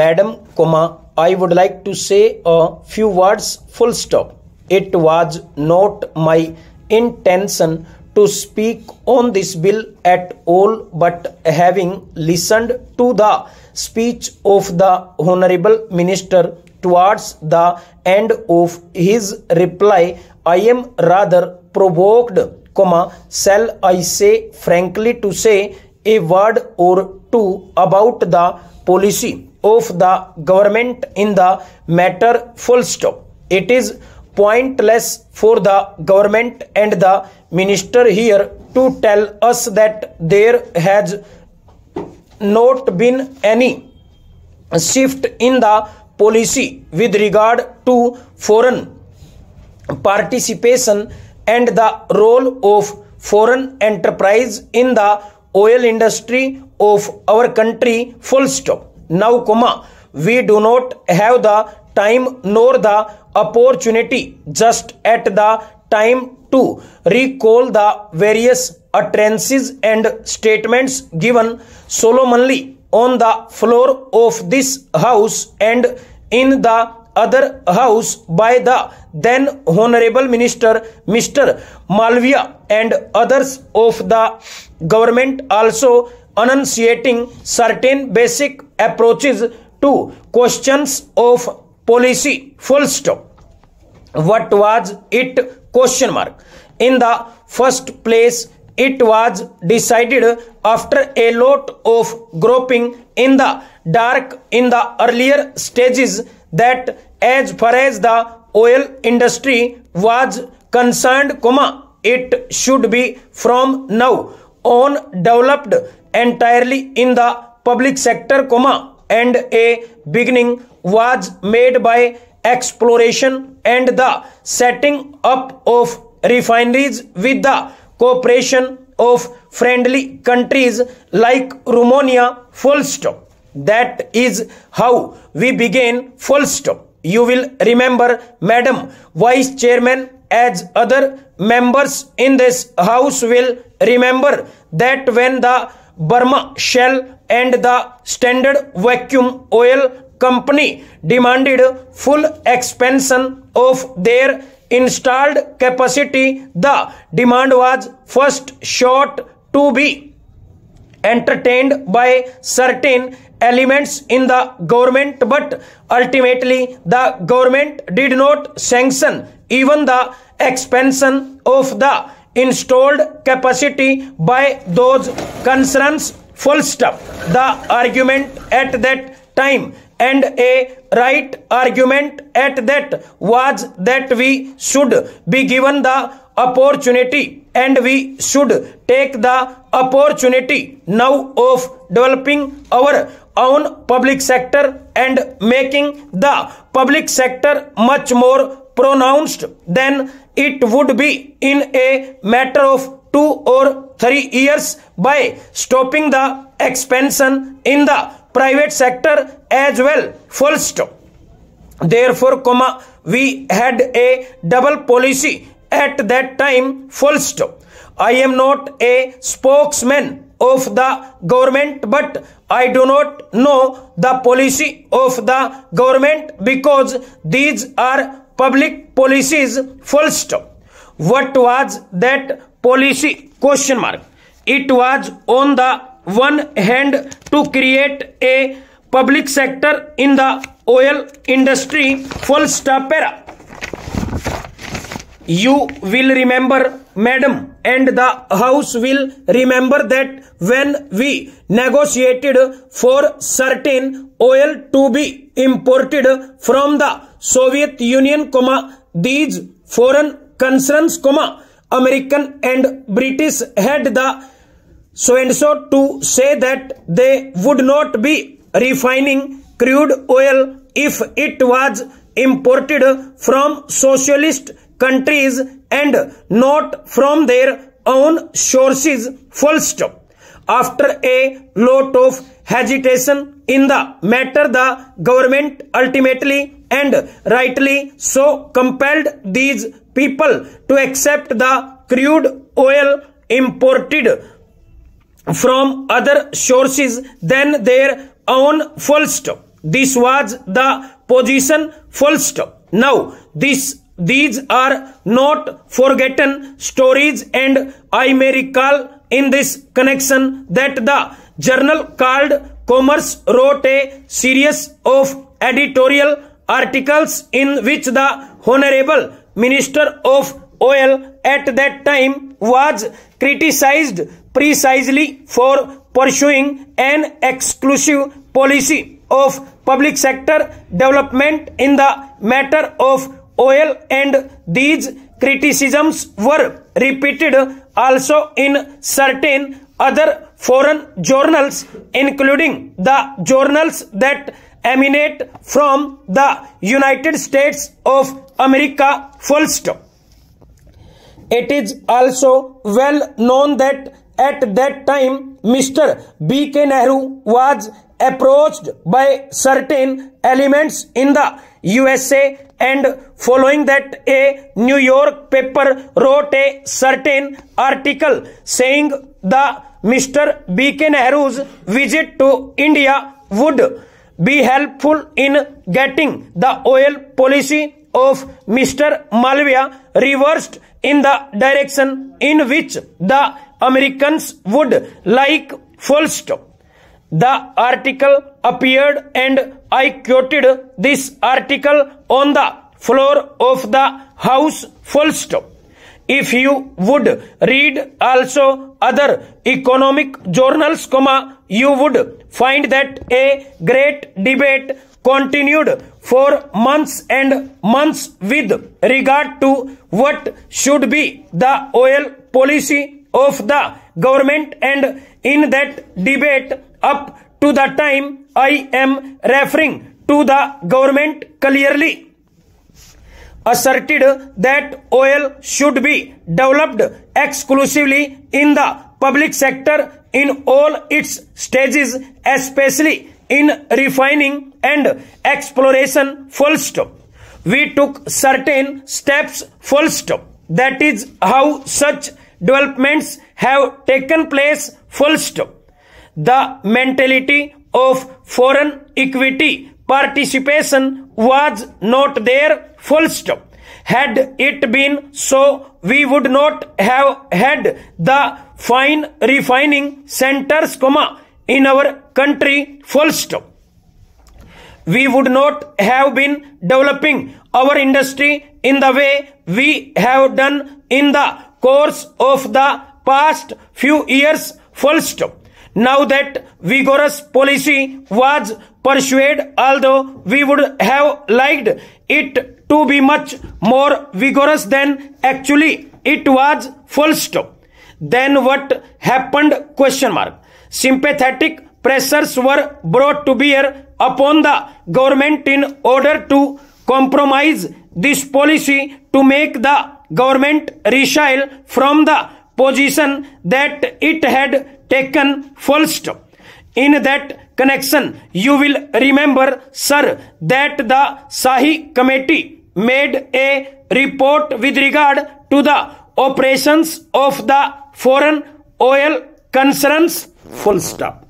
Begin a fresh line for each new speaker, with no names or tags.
madam, comma, I would like to say a few words full stop. It was not my intention to speak on this bill at all, but having listened to the speech of the Honorable Minister towards the end of his reply, I am rather provoked, comma, shall I say frankly to say a word or two about the policy of the government in the matter full stop. It is pointless for the government and the minister here to tell us that there has not been any shift in the policy with regard to foreign participation and the role of foreign enterprise in the oil industry of our country full stop now comma we do not have the time nor the opportunity. Just at the time to recall the various utterances and statements given solemnly on the floor of this house and in the other house by the then honorable minister mr malviya and others of the government also enunciating certain basic approaches to questions of policy full stop. What was it? Question mark. In the first place it was decided after a lot of groping in the dark in the earlier stages that as far as the oil industry was concerned comma it should be from now on developed entirely in the public sector comma and a beginning was made by exploration and the setting up of refineries with the cooperation of friendly countries like Romania full stop. That is how we began full stop. You will remember madam vice chairman as other members in this house will remember that when the Burmah Shell and the standard vacuum oil company demanded full expansion of their installed capacity. The demand was first shot to be entertained by certain elements in the government but ultimately the government did not sanction even the expansion of the installed capacity by those concerns full stop. The argument at that time and a right argument at that was that we should be given the opportunity and we should take the opportunity now of developing our own public sector and making the public sector much more pronounced than it would be in a matter of two or three years by stopping the expansion in the private sector as well full stop. Therefore comma we had a double policy at that time full stop. I am not a spokesman of the government but i do not know the policy of the government because these are public policies full stop. What was that policy? Question mark. It was on the one hand to create a public sector in the oil industry full stop era. You will remember madam and the house will remember that when we negotiated for certain oil to be imported from the soviet union comma these foreign concerns comma american and british had the so and so to say that they would not be refining crude oil if it was imported from socialist countries and not from their own sources full stop after a lot of hesitation in the matter the government ultimately and rightly so compelled these people to accept the crude oil imported from other sources than their own full stop This was the position full stop. Now, this these are not forgotten stories and I may recall in this connection that the journal called Commerce wrote a series of editorial articles in which the Honorable Minister of Oil at that time was criticized precisely for pursuing an exclusive policy of public sector development in the matter of oil and these criticisms were repeated also in certain other foreign journals including the journals that emanate from the United States of America full. It is also well known that at that time Mr. B.K. Nehru was approached by certain elements in the USA and following that a New York paper wrote a certain article saying the Mr. B.K. Nehru's visit to India would be helpful in getting the oil policy of Mr. Malviya reversed in the direction in which the Americans would like full stop. The article appeared and I quoted this article on the floor of the house full stop. If you would read also other economic journals, comma, you would find that a great debate continued for months and months with regard to what should be the oil policy of the government and in that debate up to the time I am referring to the government clearly asserted that oil should be developed exclusively in the public sector in all its stages, especially in refining and exploration full stop. We took certain steps full stop. That is how such developments have taken place full stop. The mentality of foreign equity participation was not there full stop. Had it been so, we would not have had the fine refining centers, comma, in our country, full stop. We would not have been developing our industry in the way we have done in the course of the past few years, full stop. Now that vigorous policy was pursued, although we would have liked it to be much more vigorous than actually it was full stop. Then what happened question mark. Sympathetic pressures were brought to bear upon the government in order to compromise this policy to make the government recoil from the position that it had taken full stop. In that connection, you will remember, sir, that the Shahi committee made a report with regard to the operations of the foreign oil concerns full stop.